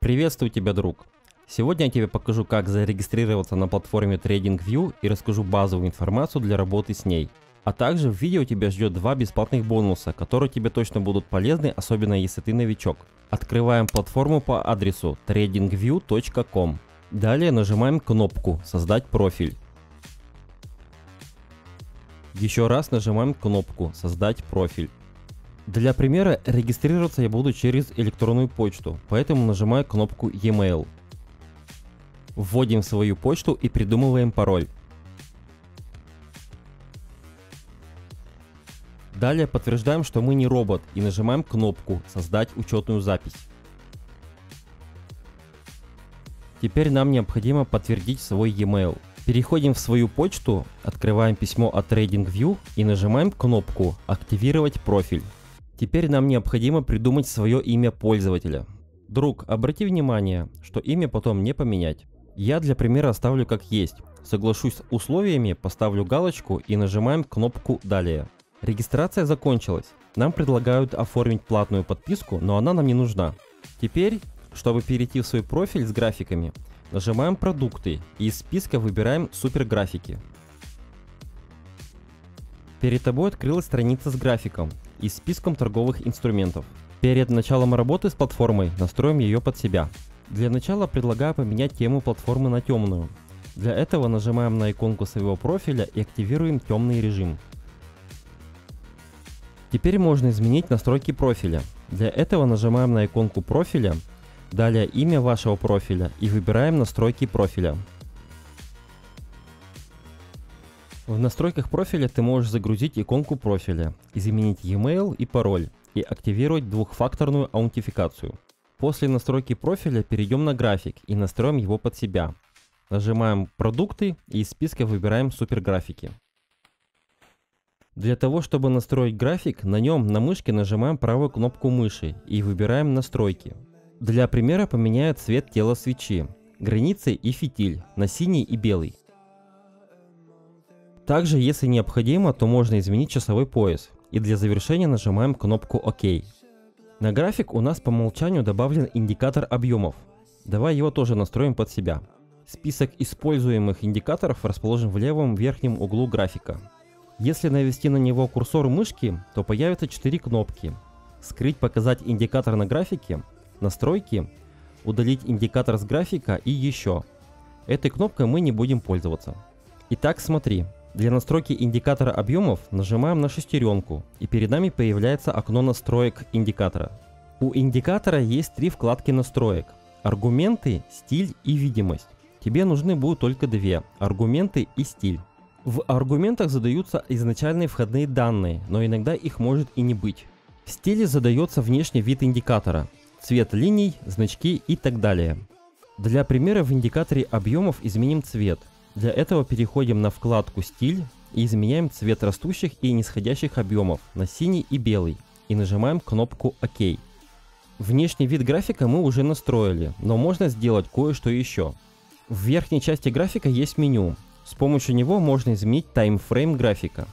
Приветствую тебя, друг! Сегодня я тебе покажу, как зарегистрироваться на платформе TradingView и расскажу базовую информацию для работы с ней. А также в видео тебя ждет два бесплатных бонуса, которые тебе точно будут полезны, особенно если ты новичок. Открываем платформу по адресу tradingview.com. Далее нажимаем кнопку «Создать профиль». Еще раз нажимаем кнопку «Создать профиль». Для примера регистрироваться я буду через электронную почту, поэтому нажимаю кнопку e-mail. Вводим свою почту и придумываем пароль. Далее подтверждаем, что мы не робот и нажимаем кнопку «Создать учетную запись». Теперь нам необходимо подтвердить свой e-mail. Переходим в свою почту, открываем письмо от TradingView и нажимаем кнопку «Активировать профиль». Теперь нам необходимо придумать свое имя пользователя. Друг, обрати внимание, что имя потом не поменять. Я для примера оставлю как есть. Соглашусь с условиями, поставлю галочку и нажимаем кнопку «Далее». Регистрация закончилась. Нам предлагают оформить платную подписку, но она нам не нужна. Теперь, чтобы перейти в свой профиль с графиками, нажимаем «Продукты» и из списка выбираем «Суперграфики». Перед тобой открылась страница с графиком и списком торговых инструментов. Перед началом работы с платформой настроим ее под себя. Для начала предлагаю поменять тему платформы на темную. Для этого нажимаем на иконку своего профиля и активируем темный режим. Теперь можно изменить настройки профиля. Для этого нажимаем на иконку профиля, далее имя вашего профиля и выбираем настройки профиля. В настройках профиля ты можешь загрузить иконку профиля, изменить e-mail и пароль и активировать двухфакторную аутентификацию. После настройки профиля перейдем на график и настроим его под себя. Нажимаем «Продукты» и из списка выбираем «Суперграфики». Для того, чтобы настроить график, на нем на мышке нажимаем правую кнопку мыши и выбираем «Настройки». Для примера поменяю цвет тела свечи, границы и фитиль на синий и белый. Также, если необходимо, то можно изменить часовой пояс. И для завершения нажимаем кнопку ОК. На график у нас по умолчанию добавлен индикатор объемов. Давай его тоже настроим под себя. Список используемых индикаторов расположен в левом верхнем углу графика. Если навести на него курсор мышки, то появятся 4 кнопки. Скрыть показать индикатор на графике, настройки, удалить индикатор с графика и еще. Этой кнопкой мы не будем пользоваться. Итак, смотри, для настройки индикатора объемов нажимаем на шестеренку, и перед нами появляется окно настроек индикатора. У индикатора есть три вкладки настроек. Аргументы, стиль и видимость. Тебе нужны будут только две – аргументы и стиль. В аргументах задаются изначальные входные данные, но иногда их может и не быть. В стиле задается внешний вид индикатора, цвет линий, значки и так далее. Для примера в индикаторе объемов изменим цвет – для этого переходим на вкладку «Стиль» и изменяем цвет растущих и нисходящих объемов на синий и белый и нажимаем кнопку «Ок». Внешний вид графика мы уже настроили, но можно сделать кое-что еще. В верхней части графика есть меню. С помощью него можно изменить таймфрейм графика.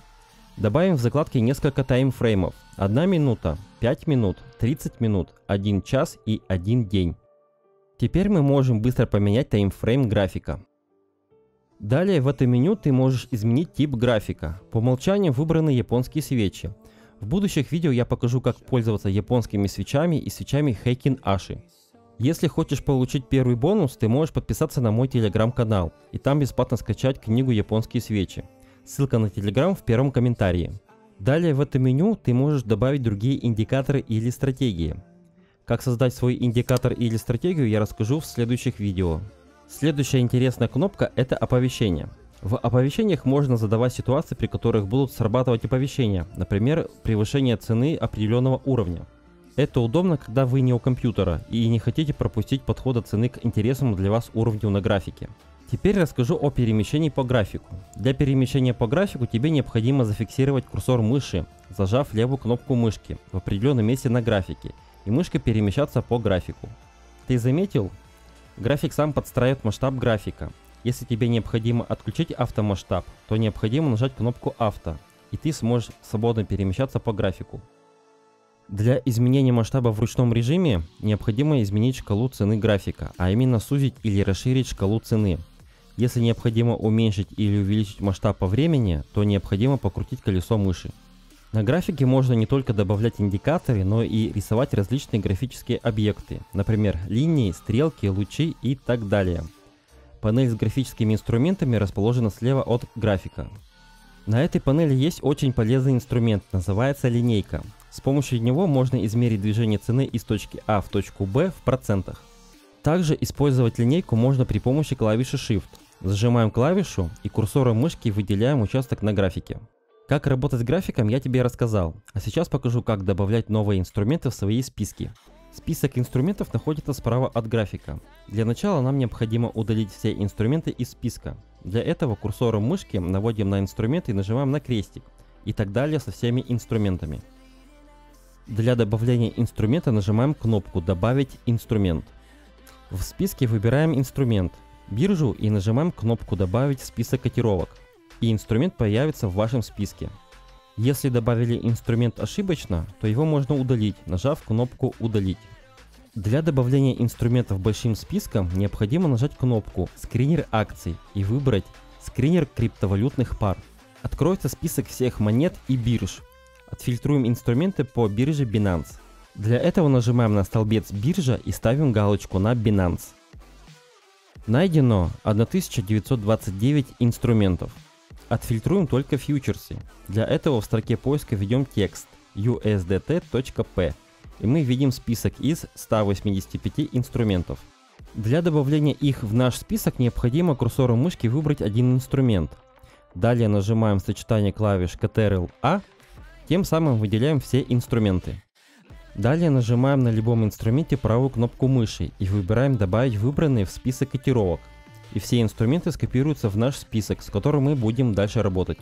Добавим в закладке несколько таймфреймов. 1 минута, 5 минут, 30 минут, 1 час и 1 день. Теперь мы можем быстро поменять таймфрейм графика. Далее в этом меню ты можешь изменить тип графика. По умолчанию выбраны японские свечи. В будущих видео я покажу, как пользоваться японскими свечами и свечами Heikin Ashi. Если хочешь получить первый бонус, ты можешь подписаться на мой телеграм-канал, и там бесплатно скачать книгу «Японские свечи». Ссылка на телеграм в первом комментарии. Далее в это меню ты можешь добавить другие индикаторы или стратегии. Как создать свой индикатор или стратегию я расскажу в следующих видео. Следующая интересная кнопка – это оповещение. В оповещениях можно задавать ситуации, при которых будут срабатывать оповещения, например, превышение цены определенного уровня. Это удобно, когда вы не у компьютера и не хотите пропустить подхода цены к интересному для вас уровню на графике. Теперь расскажу о перемещении по графику. Для перемещения по графику тебе необходимо зафиксировать курсор мыши, зажав левую кнопку мышки в определенном месте на графике, и мышка перемещаться по графику. Ты заметил, График сам подстраивает масштаб графика. Если тебе необходимо отключить автомасштаб, то необходимо нажать кнопку авто, и ты сможешь свободно перемещаться по графику. Для изменения масштаба в ручном режиме необходимо изменить шкалу цены графика, а именно сузить или расширить шкалу цены. Если необходимо уменьшить или увеличить масштаб по времени, то необходимо покрутить колесо мыши. На графике можно не только добавлять индикаторы, но и рисовать различные графические объекты, например, линии, стрелки, лучи и так далее. Панель с графическими инструментами расположена слева от графика. На этой панели есть очень полезный инструмент, называется линейка. С помощью него можно измерить движение цены из точки А в точку Б в процентах. Также использовать линейку можно при помощи клавиши Shift. Зажимаем клавишу и курсором мышки выделяем участок на графике. Как работать с графиком я тебе рассказал, а сейчас покажу как добавлять новые инструменты в свои списки. Список инструментов находится справа от графика. Для начала нам необходимо удалить все инструменты из списка. Для этого курсором мышки наводим на инструмент и нажимаем на крестик. И так далее со всеми инструментами. Для добавления инструмента нажимаем кнопку «Добавить инструмент». В списке выбираем инструмент, биржу и нажимаем кнопку «Добавить список котировок» и инструмент появится в вашем списке. Если добавили инструмент ошибочно, то его можно удалить, нажав кнопку «Удалить». Для добавления инструментов большим списком необходимо нажать кнопку «Скринер акций» и выбрать «Скринер криптовалютных пар». Откроется список всех монет и бирж. Отфильтруем инструменты по бирже Binance. Для этого нажимаем на столбец биржа и ставим галочку на Binance. Найдено 1929 инструментов. Отфильтруем только фьючерсы. Для этого в строке поиска введем текст usdt.p и мы видим список из 185 инструментов. Для добавления их в наш список необходимо курсором мышки выбрать один инструмент. Далее нажимаем сочетание клавиш Ctrl-A, тем самым выделяем все инструменты. Далее нажимаем на любом инструменте правую кнопку мыши и выбираем «Добавить выбранные в список котировок» и все инструменты скопируются в наш список, с которым мы будем дальше работать.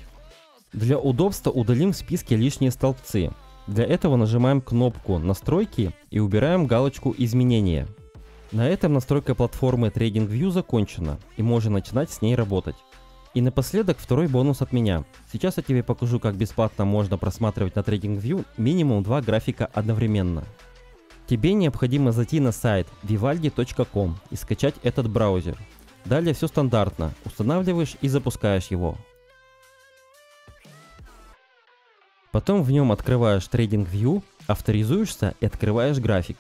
Для удобства удалим в списке лишние столбцы. Для этого нажимаем кнопку «Настройки» и убираем галочку «Изменения». На этом настройка платформы TradingView закончена, и можно начинать с ней работать. И напоследок второй бонус от меня. Сейчас я тебе покажу, как бесплатно можно просматривать на TradingView минимум два графика одновременно. Тебе необходимо зайти на сайт vivaldi.com и скачать этот браузер. Далее все стандартно. Устанавливаешь и запускаешь его. Потом в нем открываешь TradingView, авторизуешься и открываешь график.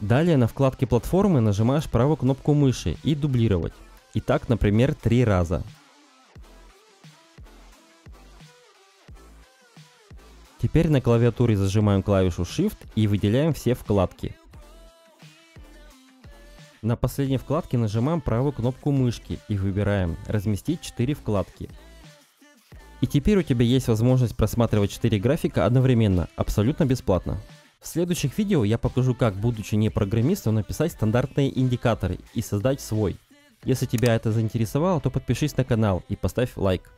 Далее на вкладке платформы нажимаешь правую кнопку мыши и дублировать. И так, например, три раза. Теперь на клавиатуре зажимаем клавишу Shift и выделяем все вкладки. На последней вкладке нажимаем правую кнопку мышки и выбираем «Разместить 4 вкладки». И теперь у тебя есть возможность просматривать 4 графика одновременно, абсолютно бесплатно. В следующих видео я покажу, как, будучи не программистом, написать стандартные индикаторы и создать свой. Если тебя это заинтересовало, то подпишись на канал и поставь лайк.